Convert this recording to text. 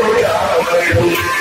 Aleluia, aleluia.